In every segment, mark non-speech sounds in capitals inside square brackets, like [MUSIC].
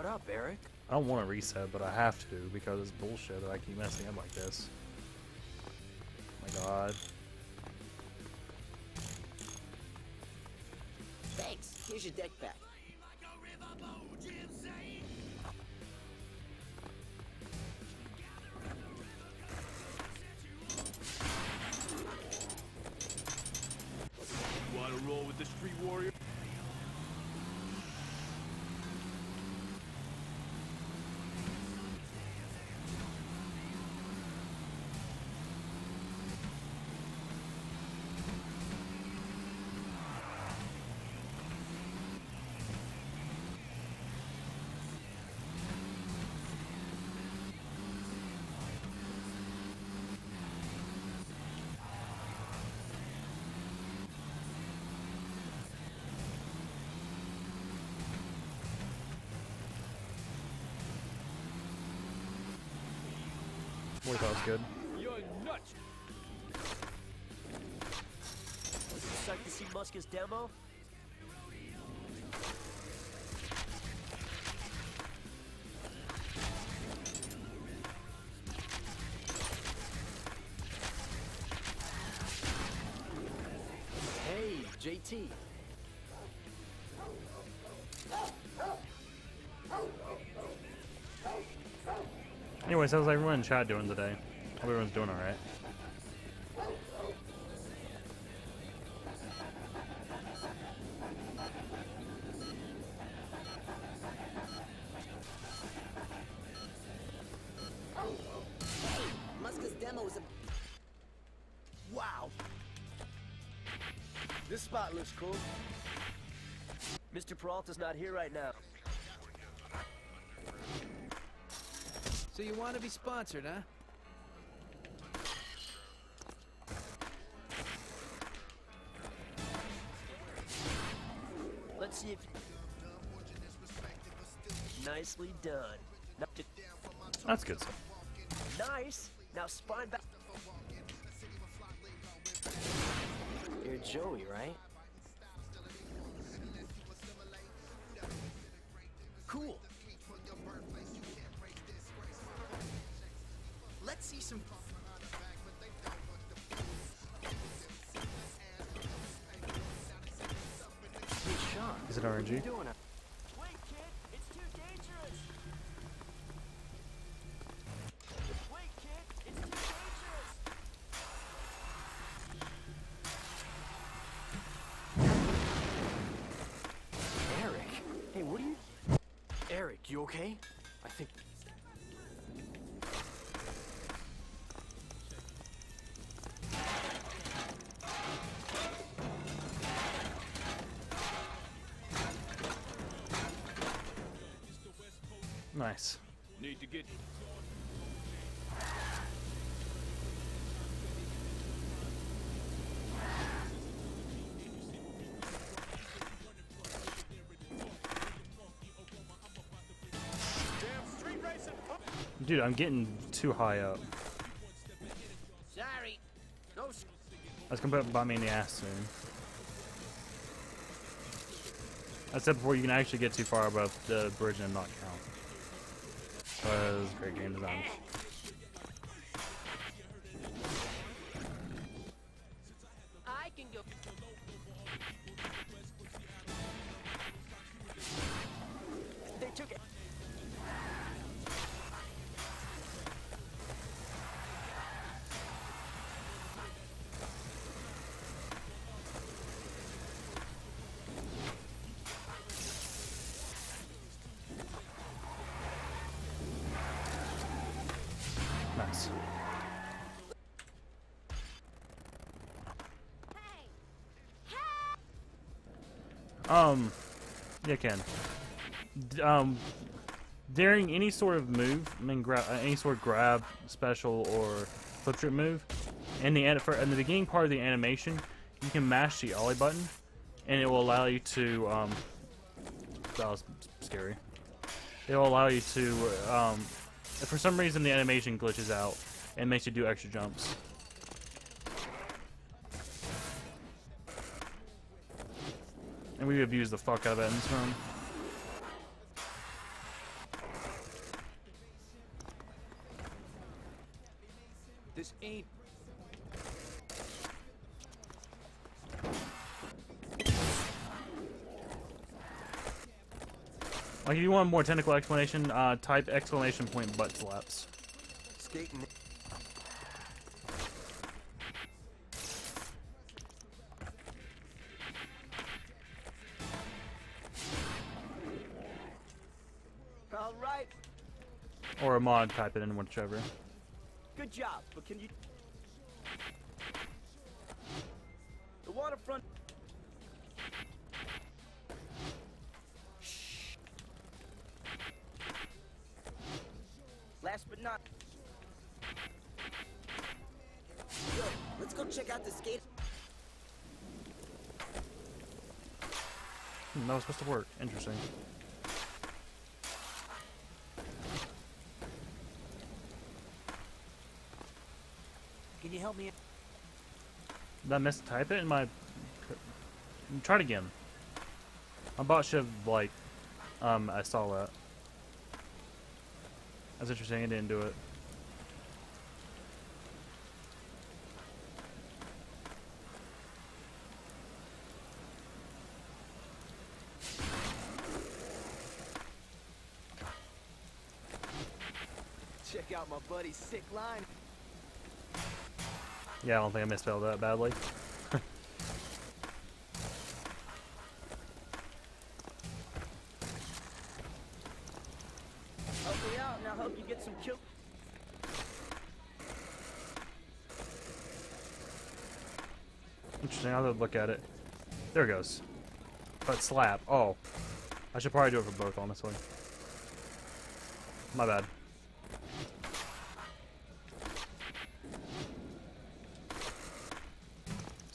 What up, Eric? I don't want to reset, but I have to because it's bullshit that I keep messing up like this. Oh my god. Thanks. Here's your deck pack. That was good. You're nuts! To see Muska's demo? Hey, JT. Anyways, how's everyone in chat doing today? Hope everyone's doing alright. Muska's demo is a. Wow. This spot looks cool. Mr. Peralta's not here right now. Want to be sponsored, huh? Let's see if... Nicely done. Now, j- That's good stuff. nice. Now spine back. You're Joey, right? You okay? I think. Nice. Need to get Dude, I'm getting too high up. Sorry. No. That's gonna bite me in the ass soon. I said before, you can actually get too far above the bridge and not count. That was great game design. Um, yeah. D- um, during any sort of move, I mean, grab uh, any sort of grab, special, or flip trip move, in the for, in the beginning part of the animation, you can mash the ollie button, and it will allow you to. Um, that was scary. It will allow you to. Um, if for some reason the animation glitches out and makes you do extra jumps. And we abused the fuck out of it in this room. This ain't Like, if you want more technical explanation, uh, type exclamation point butt slaps. Skating. A mod, type it in whichever. Good job, but can you... The waterfront... Shh. Last but not... Yo, let's go check out the skate... Hmm, that was supposed to work. Interesting. Can you help me? Did I mistype it in my... Try it again. My bot should have, like... Um, I saw that. That's interesting, I didn't do it. Check out my buddy's sick line. Yeah, I don't think I misspelled that badly. Help me out, I'll help you get some kill... Interesting, I'll look at it. There it goes. Butt slap. Oh. I should probably do it for both, honestly. My bad.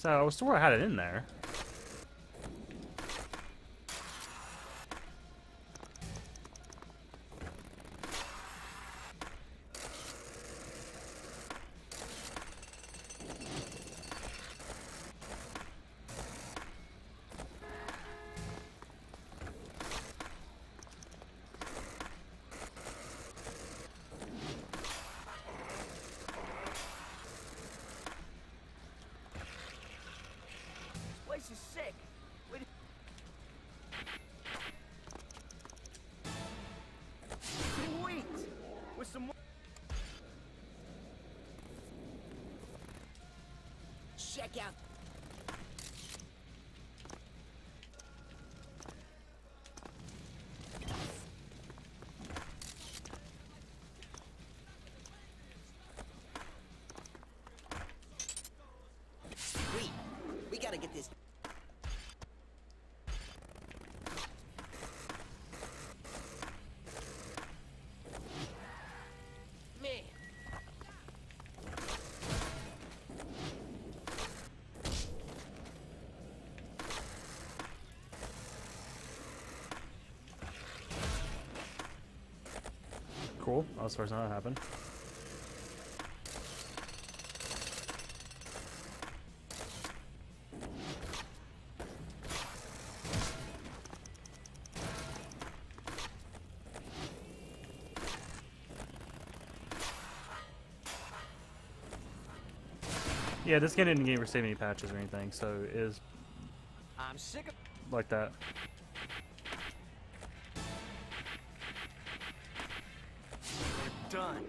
So I was sure I had it in there. This is sick. Wait Sweet! With some. Check out... Sweet! We gotta get this... Man, Cool. I was first time that happened. Yeah, this game didn't receive any patches or anything, so it is I'm sick of... like that. Done.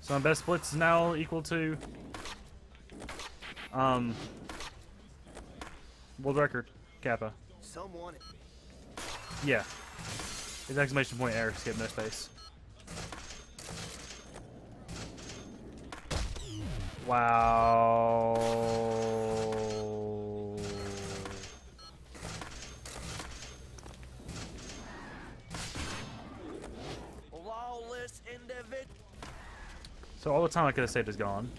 So my best splits is now equal to um world record Kappa. Someone... Yeah. His exclamation point error skip no space. Wow. So all the time I could have saved is gone.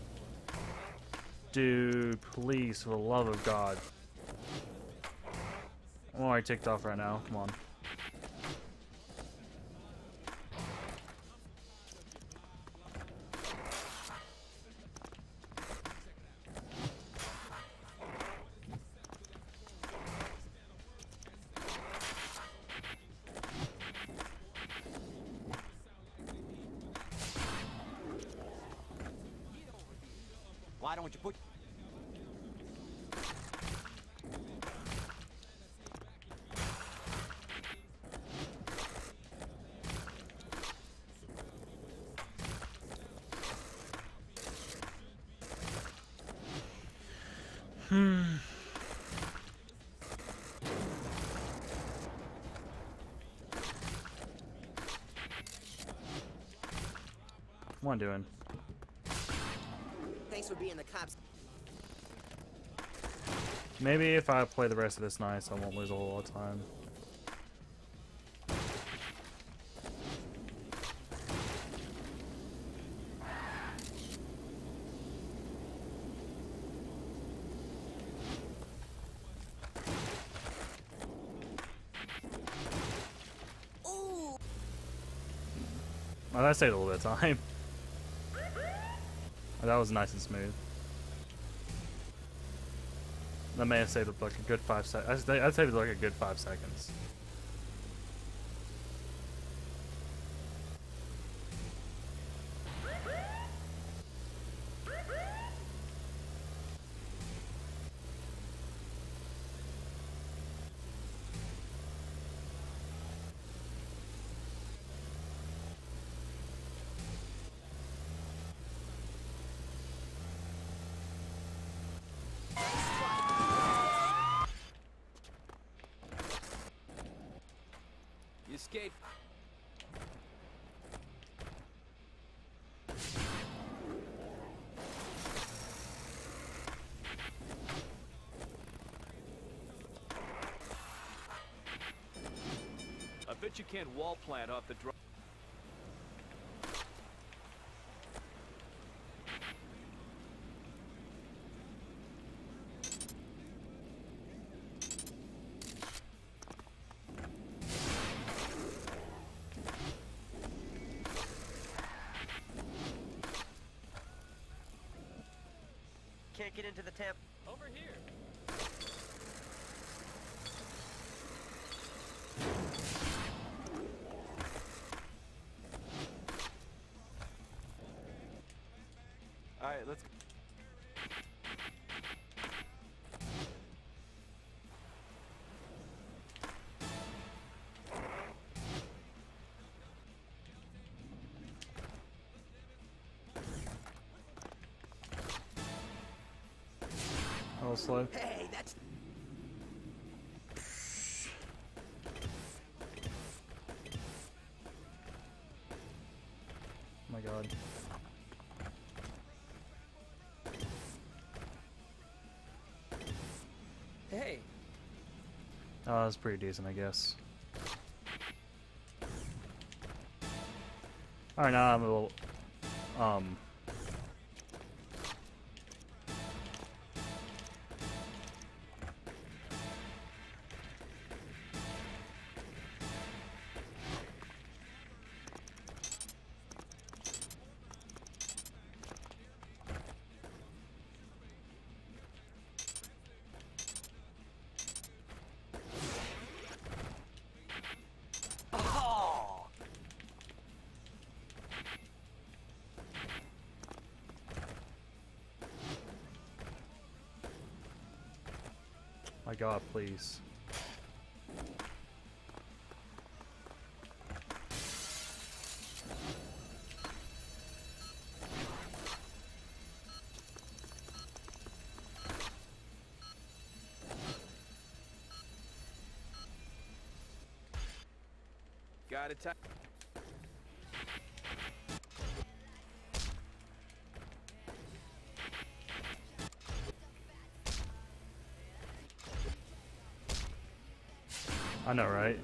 Dude, please, for the love of God. I'm already ticked off right now. Come on. Hmm. What am I doing? Thanks for being the cops. Maybe if I play the rest of this nice, I won't lose a whole lot of time. Ooh! Oh, that saved a little bit of time. [LAUGHS] That was nice and smooth. That may have saved like a good five seconds. I'd saved like a good five seconds. You escaped. I bet you can't wall plant off the drum. Little slow. Hey, that's... Oh my god. Hey, Oh, that was pretty decent, I guess. Alright, now I'm a little... Um... My god, please. got it. I know, right?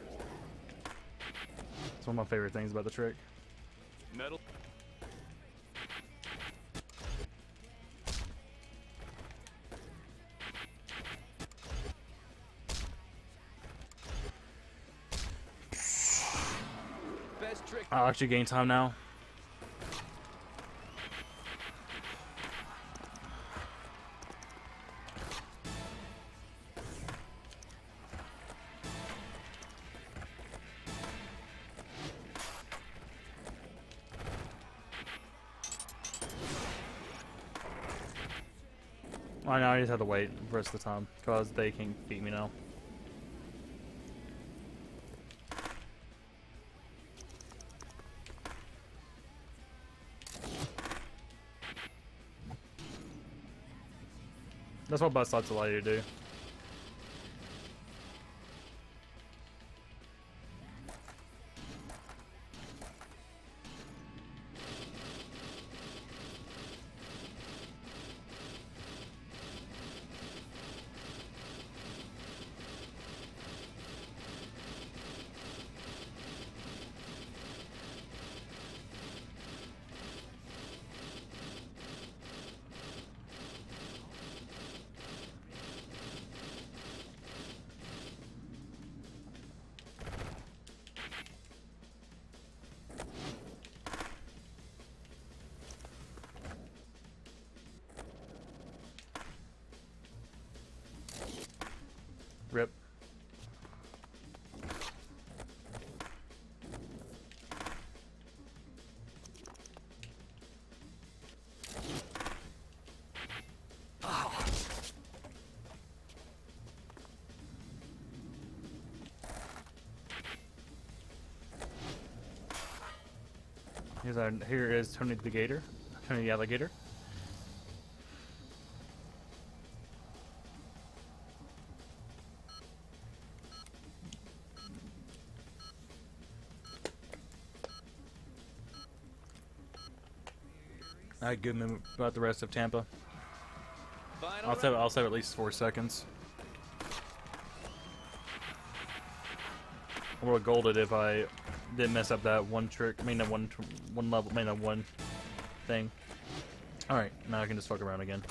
It's one of my favorite things about the trick. Metal. I'll actually gain time now. I know, I just have to wait the rest of the time, because they can beat me now. That's what butt slaps allow you to do. Here's our, here is Tony the Gator, Tony the Alligator. I had good mem- about the rest of Tampa. I'll save, I'll save at least four seconds. I would have golded if I didn't mess up that one trick. I mean, that one one level. I mean, that one thing. All right, now I can just fuck around again.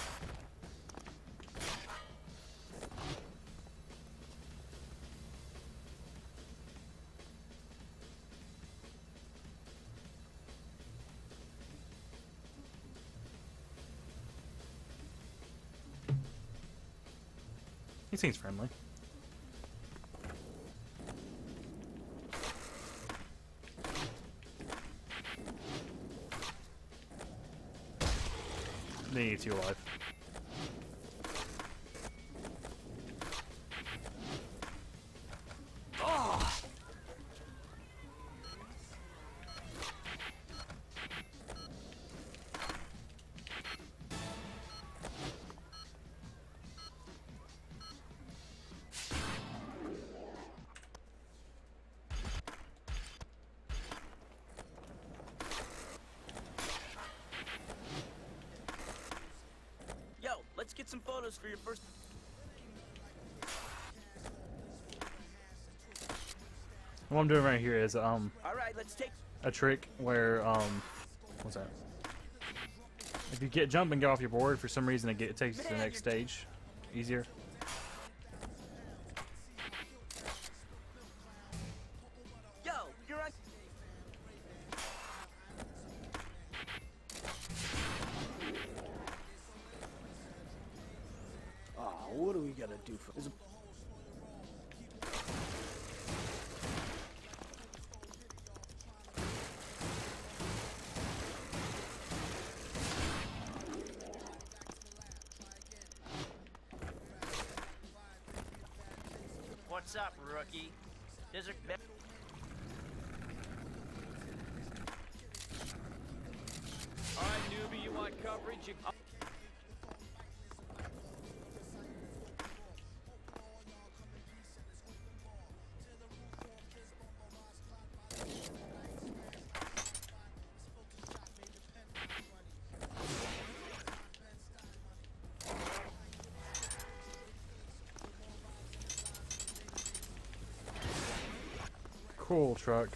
He seems friendly. They eat you alive. Photos for your first. What I'm doing right here is um All right, let's take. a trick where um what's that? If you get jump and get off your board, for some reason it, get, it takes you to the next stage easier. Cool truck.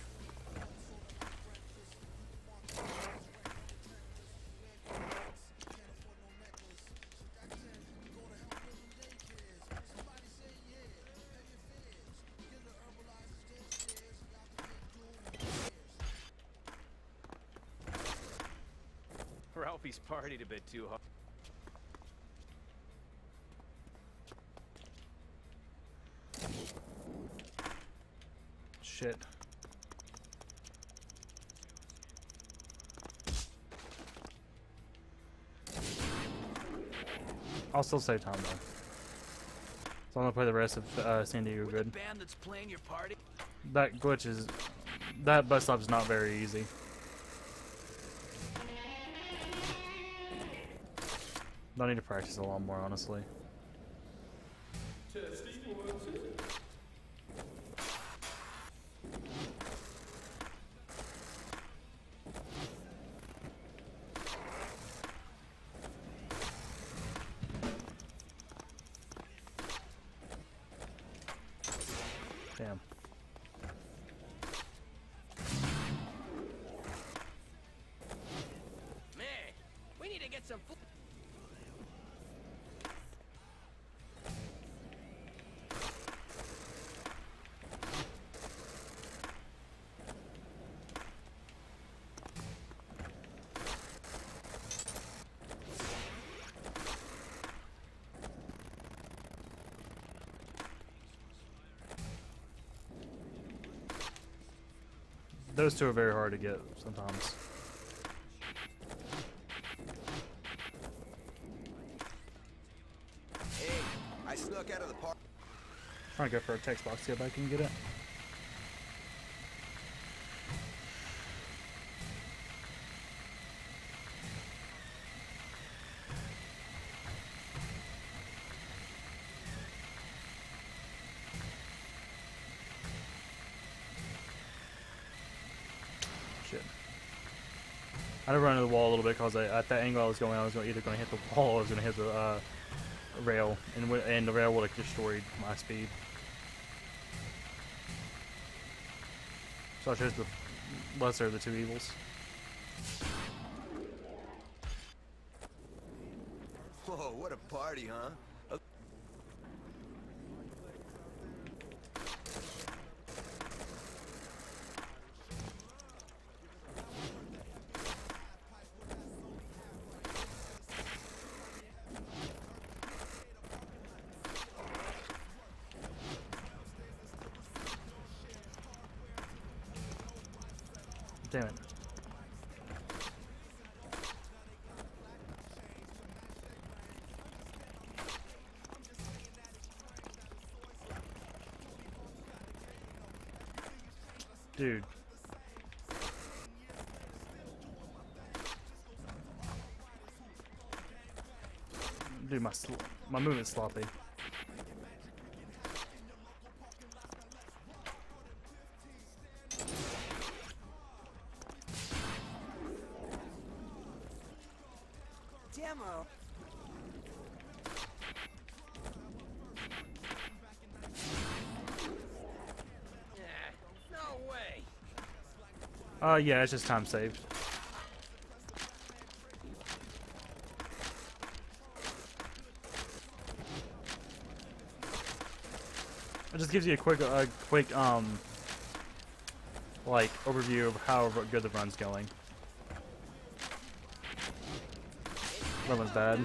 Ralphie's partied a bit too hard. Shit. I'll still save time though. So I'm gonna play the rest of uh, San Diego good. band that's playing your party. That glitch is, that bus stop is not very easy. Don't need to practice a lot more, honestly. Those two are very hard to get sometimes. Hey, I snuck out of the park. Trying to go for a text box, see if I can get it. Run into the wall a little bit because at that angle I was going, I was either going to hit the [LAUGHS] wall or I was going to hit the uh, rail, and, and the rail would have destroyed my speed. So I chose the lesser of the two evils. Damn it. Dude. Dude, my my movement's sloppy. Yeah, it's just time saved. It just gives you a quick, a quick, um, like overview of how good the run's going. That one's bad.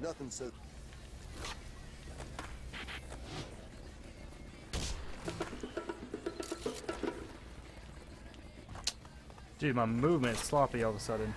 Nothing so. Dude, my movement's sloppy all of a sudden.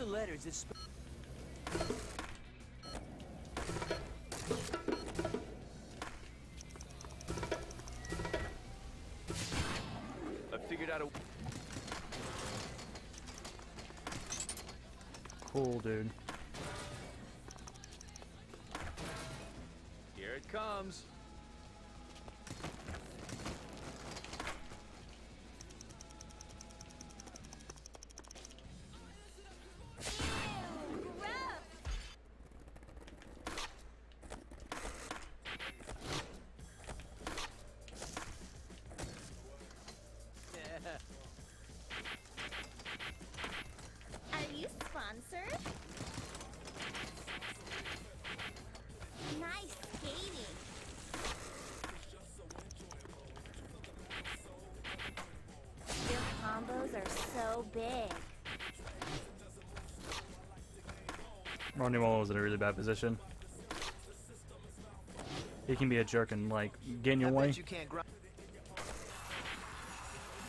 The letters. It's sp- I figured out a. Cool, dude. Here it comes. So big. Rodney Mullen was in a really bad position. He can be a jerk and like get in your I way. you can't.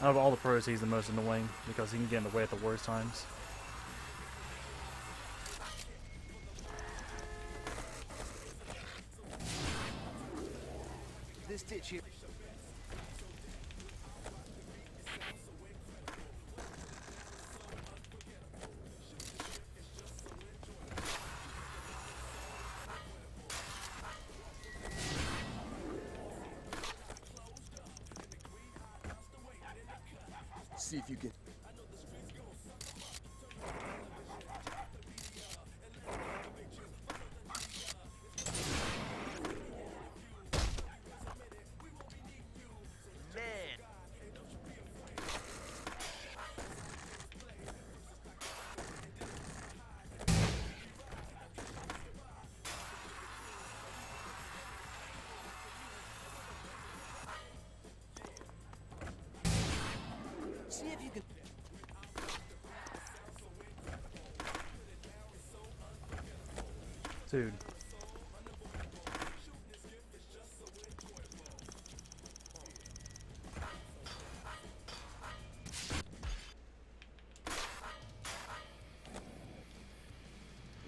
Out of all the pros, he's the most annoying because he can get in the way at the worst times. This ditch here. You can. See if you can. Dude.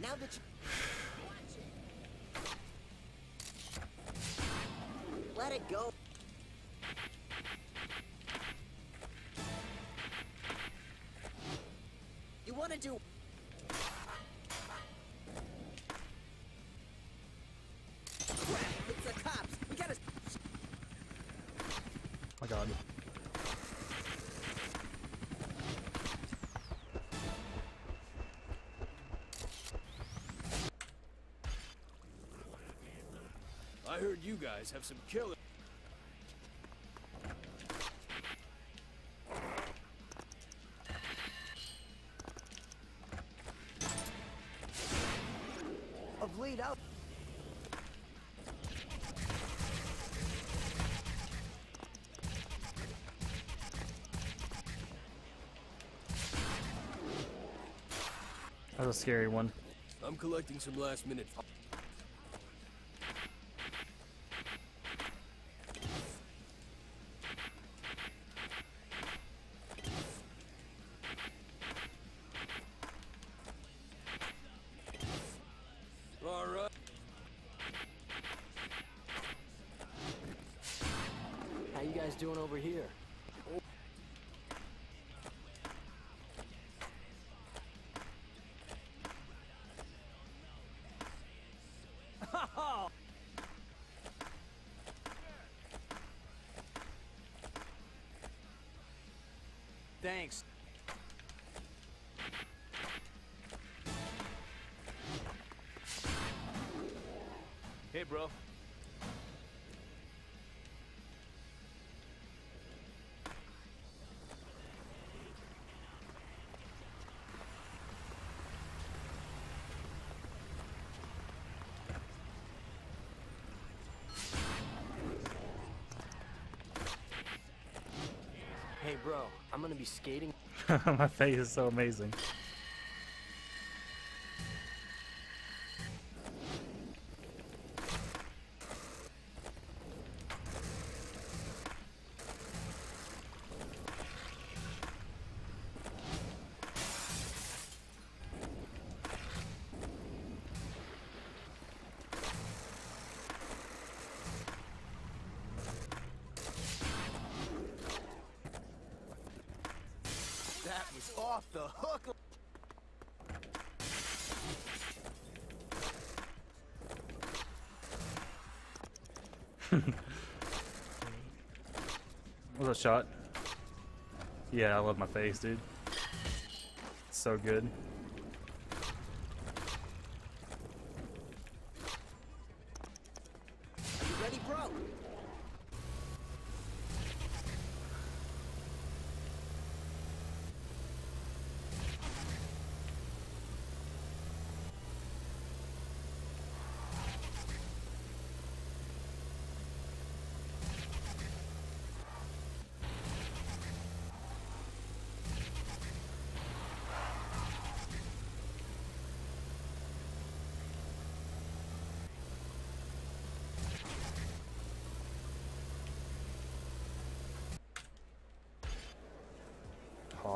Now that you. Let it go. God. I heard you guys have some killer. Scary one. I'm collecting some last minute. Thanks. Hey, bro. Hey, bro, I'm gonna be skating. [LAUGHS] My face is so amazing. Shot? Yeah, I love my face, dude. It's so good.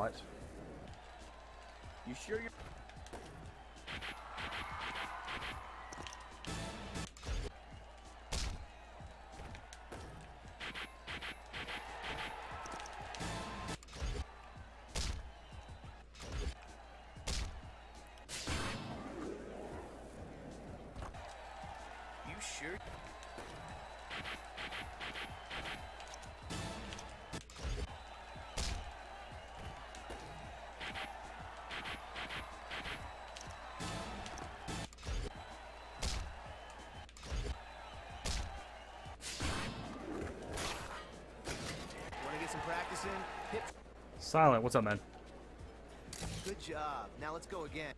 Hot. You sure you're... You sure? Silent, what's up, man? Good job. Now let's go again.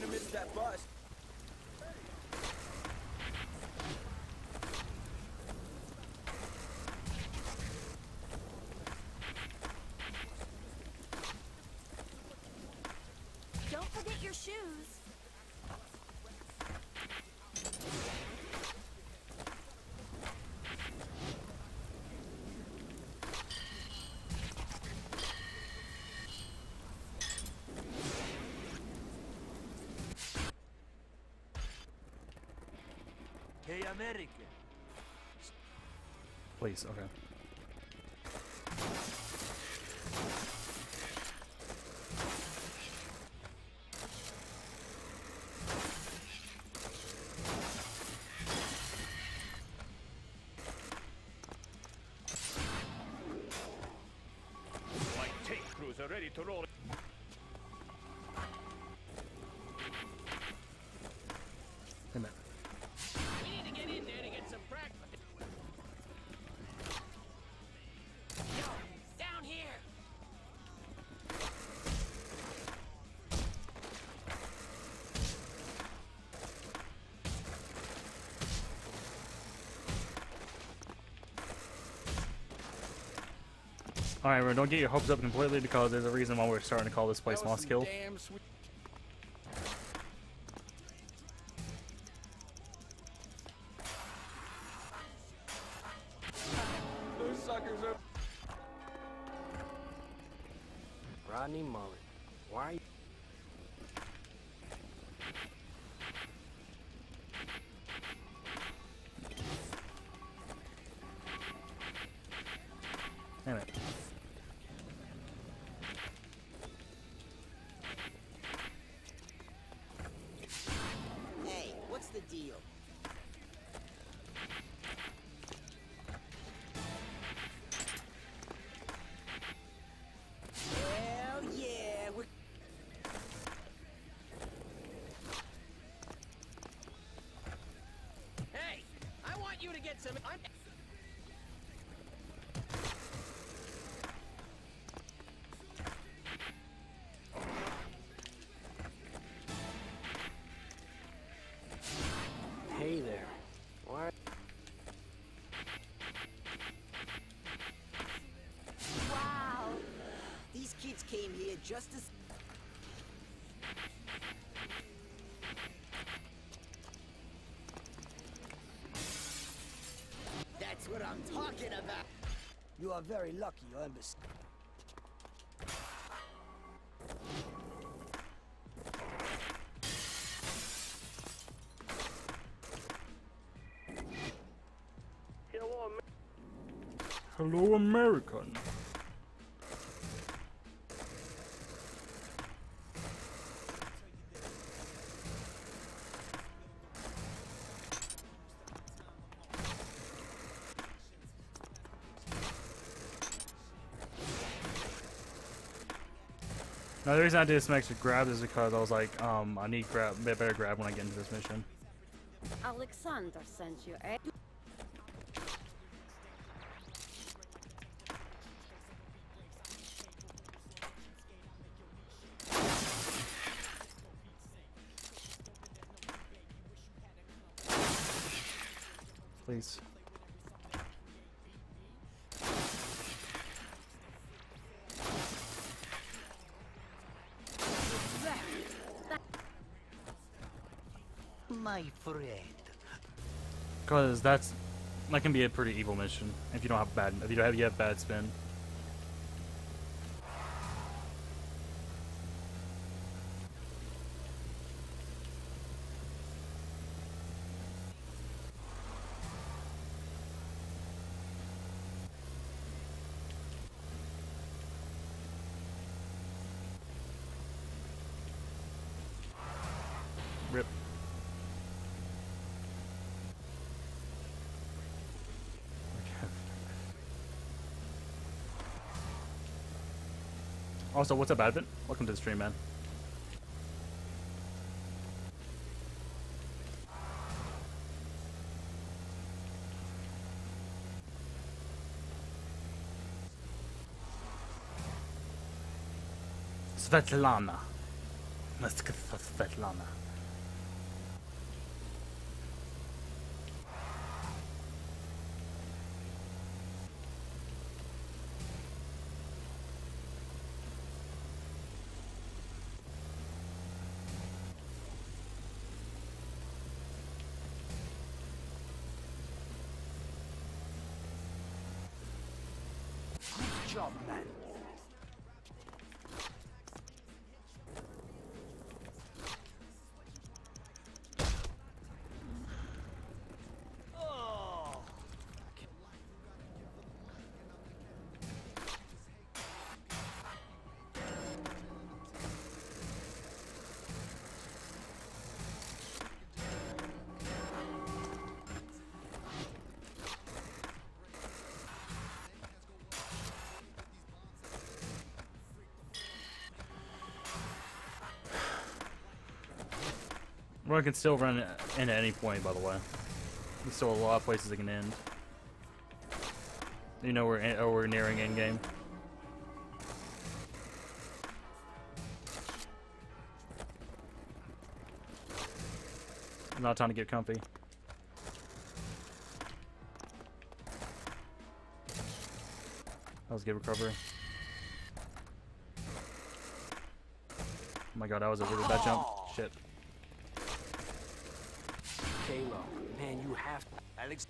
Gonna miss that bus. Don't forget your shoes. Hey, America. Please, okay. My tank crews are ready to roll. Alright, everyone, don't get your hopes up completely because there's a reason why we're starting to call this place Moss just as. That's what I'm talking about. You are very lucky, you understand. Hello, American. Now, the reason I did some extra grabs is because I was like, um, I need grab, better grab when I get into this mission. Alexander sent you, eh? My friend. Because that's that can be a pretty evil mission if you don't have bad if you don't have you have bad spin. Also, what's up, Advent? Welcome to the stream, man. Svetlana. Let's get Svetlana. Job, man. Run can still run in at any point, by the way. There's still a lot of places it can end. You know we're in, oh, we're nearing end game. Not time to get comfy. That was good recovery. Oh my god, that was a really bad jump. Shit. Kalo, man, you have Alex.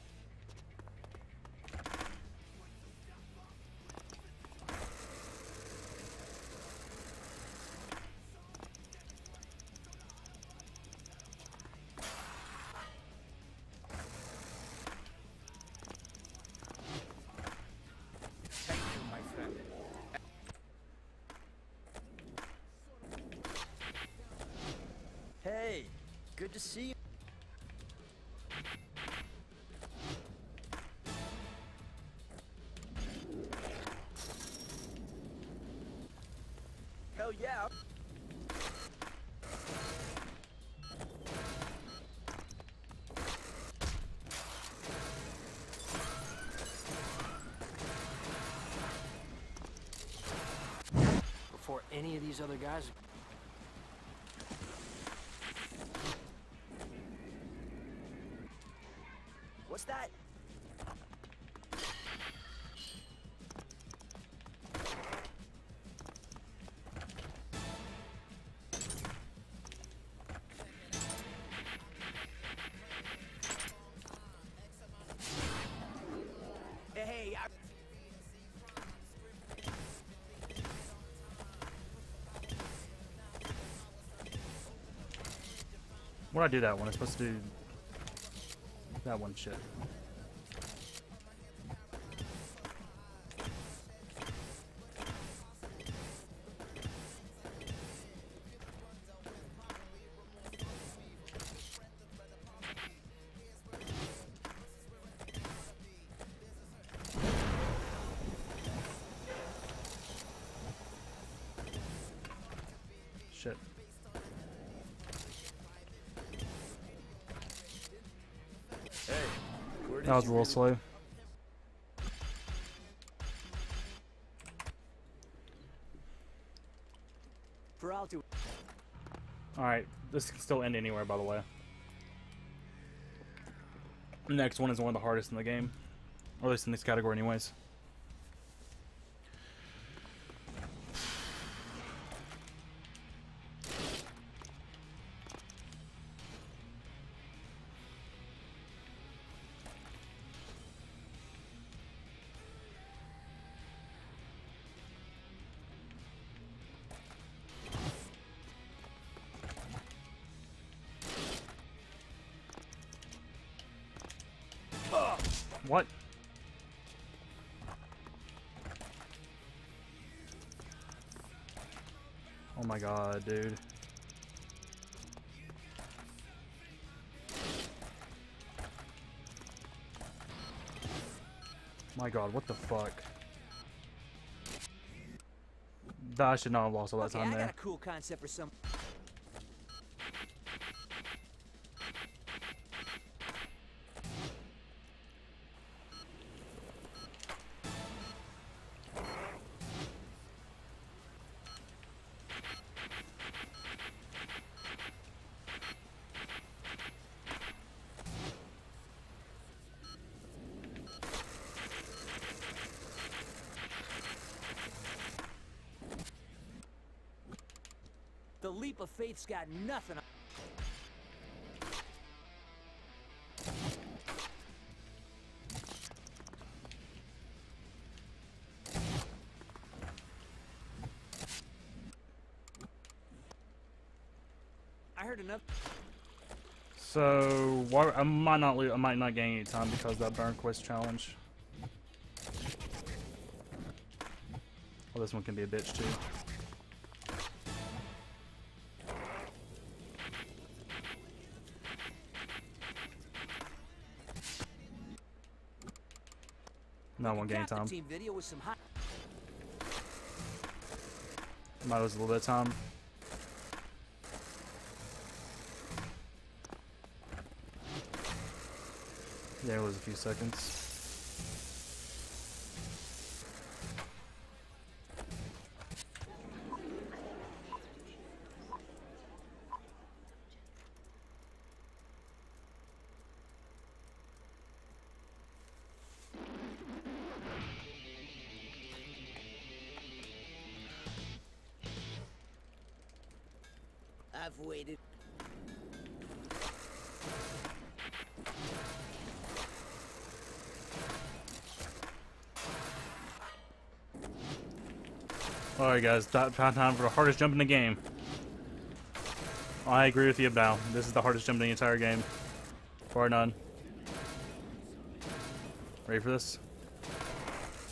My friend. Hey, good to see you. Any of these other guys. What I do that one? I'm supposed to do that one shit. Shit. That was a little slow. for all to Alright, this can still end anywhere, by the way. The next one is one of the hardest in the game. Or at least in this category, anyways. God, dude. My god, what the fuck? That I should not have lost all that Okay, time I got there. a cool concept for some. The leap of faith's got nothing. I heard enough. So, why, I might not I might not gain any time because that Burnquist challenge. Well, this one can be a bitch too. Not one game Cap the time. team video with some hot. Might lose a little bit of time. Yeah, it was a few seconds. I've waited. Alright guys, time for the hardest jump in the game. I agree with you, Bow. This is the hardest jump in the entire game. Bar none. Ready for this?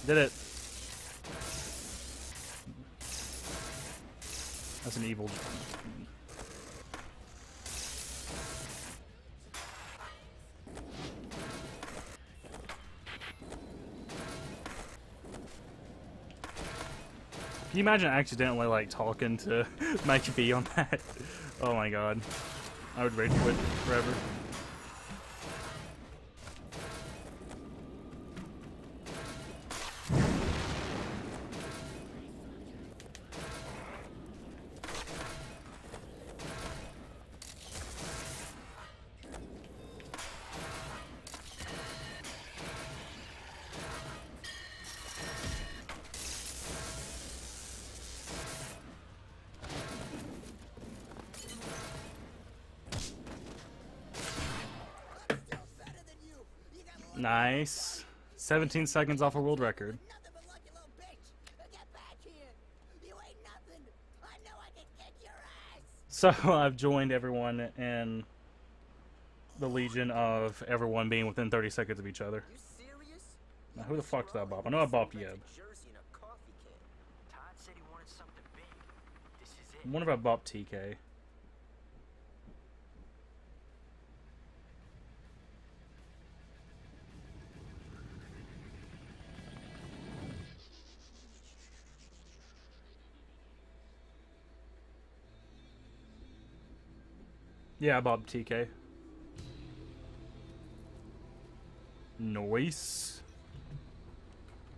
Did it. That's an evil. Can you imagine accidentally like talking to [LAUGHS] Mikey B on that? Oh my god. I would rage quit forever. Nice. 17 seconds off a world record. Nothing but lucky little bitch. Get back here. You ain't nothing. I know I can kick your ass. So [LAUGHS] I've joined everyone in the legion of everyone being within 30 seconds of each other. Now, who the fuck did I bop? I know I bopped Yeb. Jersey and a coffee can. Todd said he wanted something big. This is I wonder if I bopped TK. Yeah, Bob TK. Noise.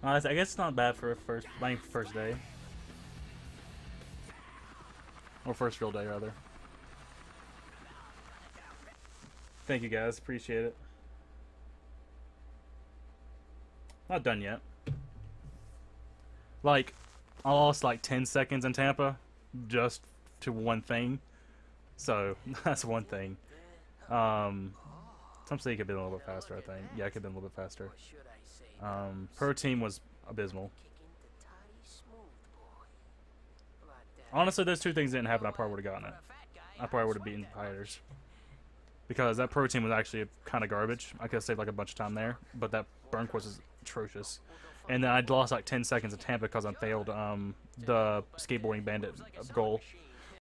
I guess it's not bad for a first, playing first day. Or first real day, rather. Thank you guys, appreciate it. Not done yet. Like, I lost like 10 seconds in Tampa just to one thing. So, [LAUGHS] that's one thing. Um, say it could have been a little bit faster, I think. Yeah, it could have been a little bit faster. Um, pro team was abysmal. Honestly, those two things didn't happen, I probably would have gotten it. I probably would have beaten Fighters. Because that pro team was actually kind of garbage. I could have saved like a bunch of time there, but that Burnquist is atrocious. And then I'd lost like 10 seconds of Tampa because I failed um, the skateboarding bandit goal.